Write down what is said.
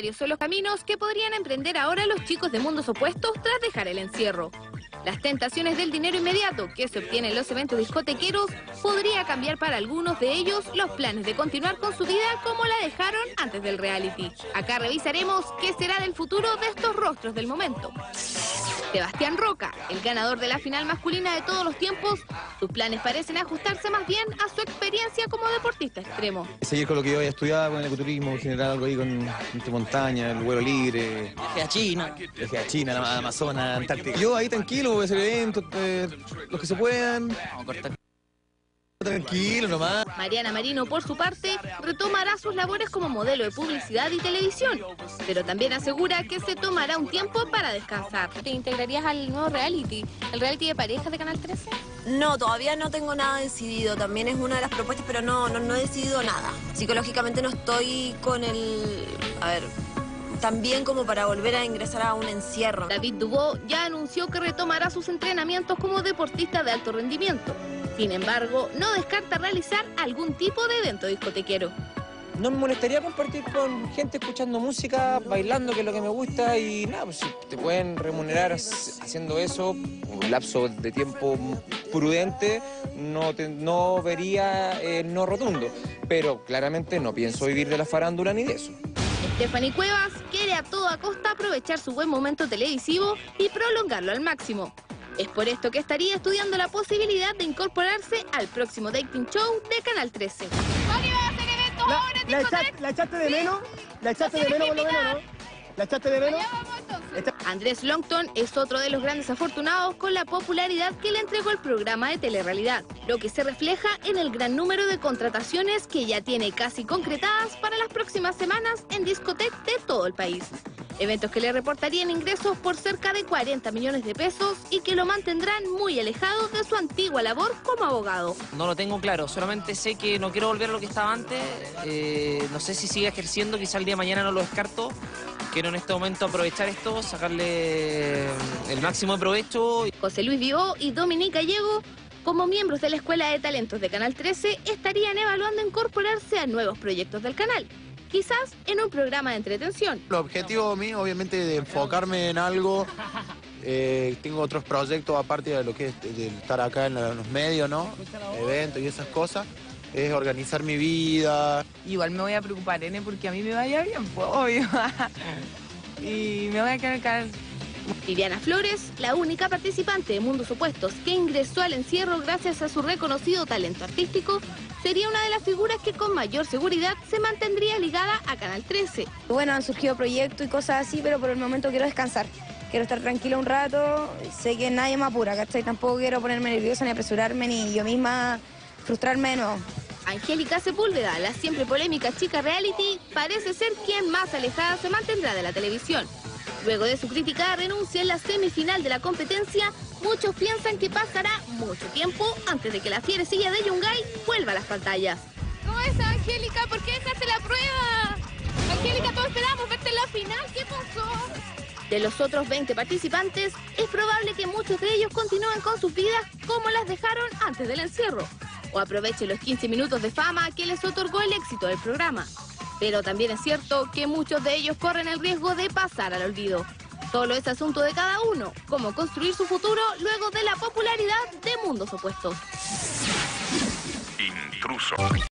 Son los caminos que podrían emprender ahora los chicos de mundos opuestos tras dejar el encierro. Las tentaciones del dinero inmediato que se obtiene en los eventos discotequeros podría cambiar para algunos de ellos los planes de continuar con su vida como la dejaron antes del reality. Acá revisaremos qué será del futuro de estos rostros del momento. Sebastián Roca, el ganador de la final masculina de todos los tiempos, sus planes parecen ajustarse más bien a su experiencia como deportista extremo. Seguir con lo que yo había estudiado, con el ecoturismo, generar algo ahí con, con montaña, el vuelo libre. Viaje a China. Viaje a China, la Amazonas, Antártica. Yo ahí tranquilo, voy a hacer eventos, eh, los que se puedan. Vamos a cortar. Tranquilo nomás. Mariana Marino, por su parte, retomará sus labores como modelo de publicidad y televisión, pero también asegura que se tomará un tiempo para descansar. ¿Te integrarías al nuevo reality? ¿El reality de parejas de Canal 13? No, todavía no tengo nada decidido. También es una de las propuestas, pero no, no, no he decidido nada. Psicológicamente no estoy con el... A ver, también como para volver a ingresar a un encierro. David Dubó ya anunció que retomará sus entrenamientos como deportista de alto rendimiento. Sin embargo, no descarta realizar algún tipo de evento discotequero. No me molestaría compartir con gente escuchando música, bailando, que es lo que me gusta, y nada, pues si te pueden remunerar hac- haciendo eso, un lapso de tiempo prudente, no, te- no vería eh, no rotundo. Pero claramente no pienso vivir de la farándula ni de eso. Stephanie Cuevas quiere a toda costa aprovechar su buen momento televisivo y prolongarlo al máximo. Es por esto que estaría estudiando la posibilidad de incorporarse al próximo dating show de Canal 13. ¿La, la, echa- la echaste de menos? ¿La echaste de menos por lo menos, no? ¿La echaste de menos? Andrés Longton es otro de los grandes afortunados con la popularidad que le entregó el programa de telerrealidad, lo que se refleja en el gran número de contrataciones que ya tiene casi concretadas para las próximas semanas en discotecas de todo el país. Eventos que le reportarían ingresos por cerca de 40 millones de pesos y que lo mantendrán muy alejado de su antigua labor como abogado. No lo tengo claro, solamente sé que no quiero volver a lo que estaba antes. eh, no sé si sigue ejerciendo, quizá el día de mañana no lo descarto. Quiero en este momento aprovechar esto, sacarle el máximo de provecho. José Luis Vivó y Dominique Gallego, como miembros de la Escuela de Talentos de Canal 13, estarían evaluando incorporarse a nuevos proyectos del canal, quizás en un programa de entretención. El objetivo mío, obviamente, de enfocarme en algo. Eh, tengo otros proyectos aparte de lo que es de- estar acá en los medios, ¿no? Eventos y esas cosas. Es organizar mi vida. Igual me voy a preocupar, N, porque a mí me vaya bien, pues, obvio. y me voy a quedar acá. Viviana Flores, la única participante de Mundos Opuestos que ingresó al encierro gracias a su reconocido talento artístico, sería una de las figuras que con mayor seguridad se mantendría ligada a Canal 13. Bueno, han surgido proyectos y cosas así, pero por el momento quiero descansar. Quiero estar tranquila un rato, sé que nadie me apura, ¿cachai? Tampoco quiero ponerme nerviosa ni apresurarme, ni yo misma frustrarme de nuevo. Angélica Sepúlveda, la siempre polémica chica reality, parece ser quien más alejada se mantendrá de la televisión. Luego de su criticada renuncia en la semifinal de la competencia, muchos piensan que pasará mucho tiempo antes de que la fierecilla de Yungay vuelva a las pantallas. ¿Cómo es, Angélica? ¿Por qué dejaste la prueba? Angélica, todos esperamos verte en la final. ¿Qué pasó? De los otros 20 participantes, es probable que muchos de ellos continúen con sus vidas como las dejaron antes del encierro, o aprovechen los 15 minutos de fama que les otorgó el éxito del programa. Pero también es cierto que muchos de ellos corren el riesgo de pasar al olvido. Solo es asunto de cada uno, cómo construir su futuro luego de la popularidad de mundos opuestos. Intruso.